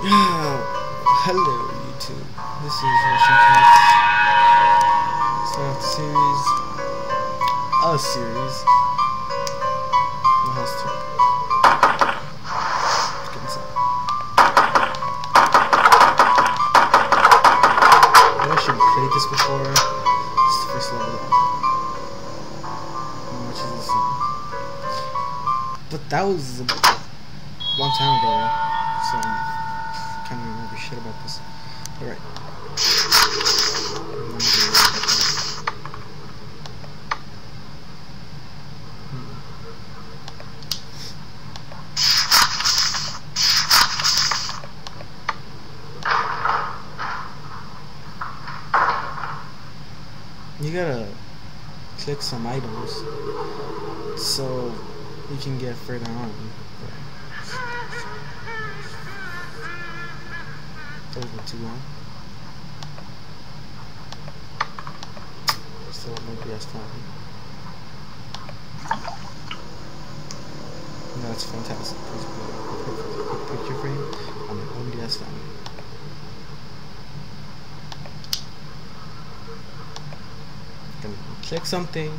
Hello, YouTube. This is Russian Catz. Start the series. A series. The house. Let's get inside. I actually played this before. This is the first level. How much is this? But that was a long time ago, so can't shit about this. Alright. Hmm. You gotta click some items so you can get further on. Over too long. Still maybe that's fine. No, that's fantastic. That's perfect. Picture frame on an OBS family. Gonna click something.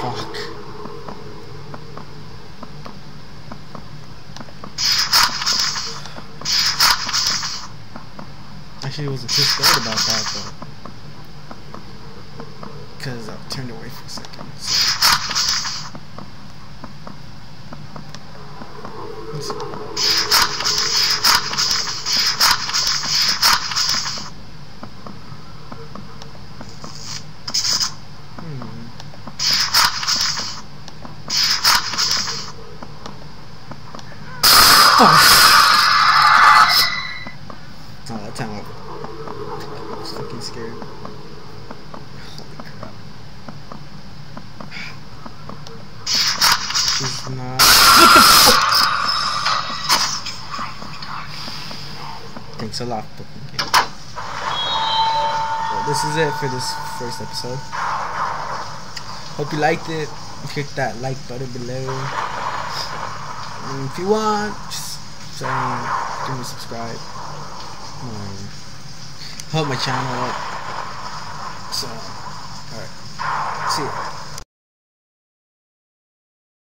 Fuck. Actually, wasn't too scared about that, though. because I turned away for a second. So. Oh, that time I was fucking scared. Holy crap. She's not. What the fuck? Thanks a lot, Pokemon Game. Well, this is it for this first episode. Hope you liked it. Click that like button below. And if you want, just say, give me subscribe. Um, help my channel up. So, alright. See ya.